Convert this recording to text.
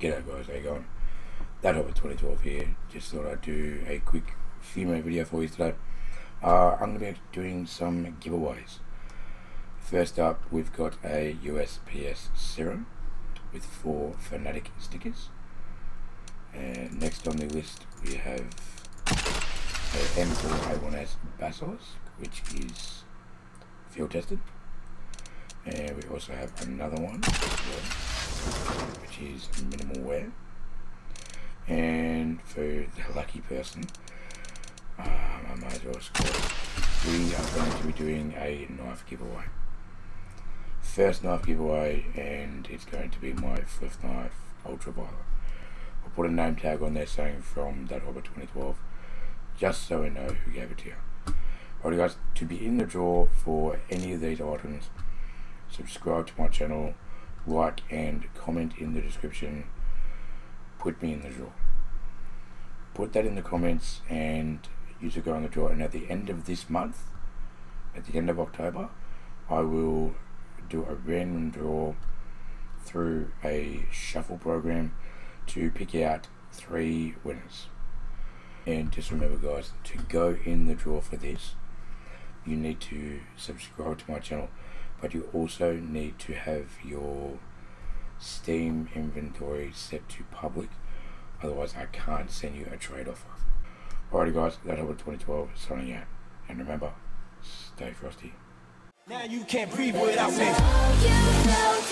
G'day guys, how you going? That Hobbet 2012 here. Just thought I'd do a quick minute video for you today. Uh, I'm going to be doing some giveaways. First up, we've got a USP-S serum with four fnatic stickers. And next on the list, we have a M4A1-S Basilisk, which is field tested. And we also have another one, which is minimal wear. And for the lucky person, um, I might as well score We are going to be doing a knife giveaway. First knife giveaway, and it's going to be my Flip Knife Ultraviolet. I'll put a name tag on there saying from that Hobbet 2012, just so I know who gave it to you. Alright guys, to be in the draw for any of these items, subscribe to my channel, like and comment in the description, put me in the draw. Put that in the comments and you to go in the draw and at the end of this month, at the end of October, I will do a random draw through a shuffle program to pick out three winners. And just remember guys, to go in the draw for this, you need to subscribe to my channel but you also need to have your Steam inventory set to public otherwise I can't send you a trade offer. Alrighty guys, that's over 2012 signing out and remember, stay frosty. Now you can't breathe without me.